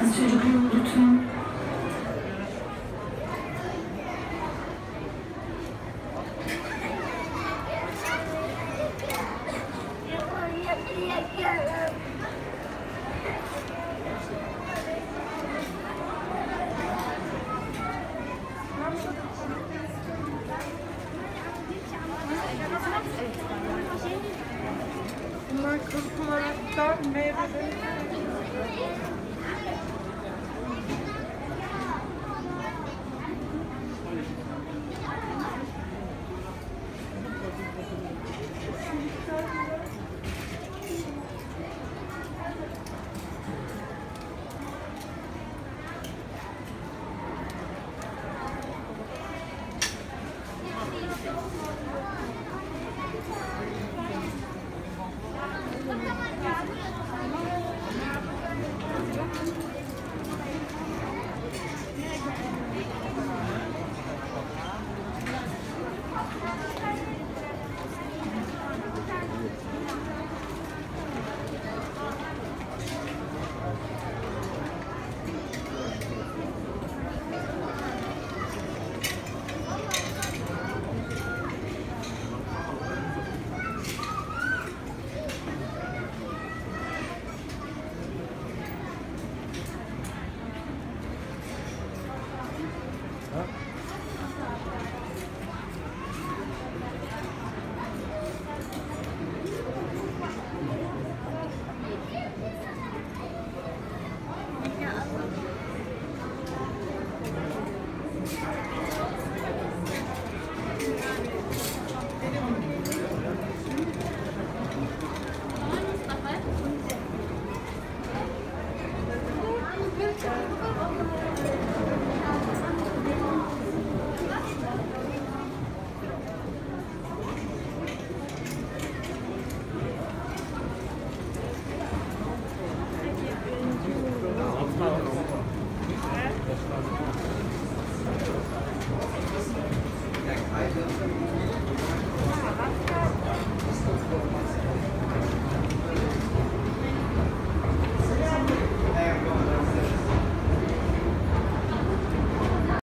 Kız çocukluğu lütfen. Bunlar kalıp olarak da meyve Huh?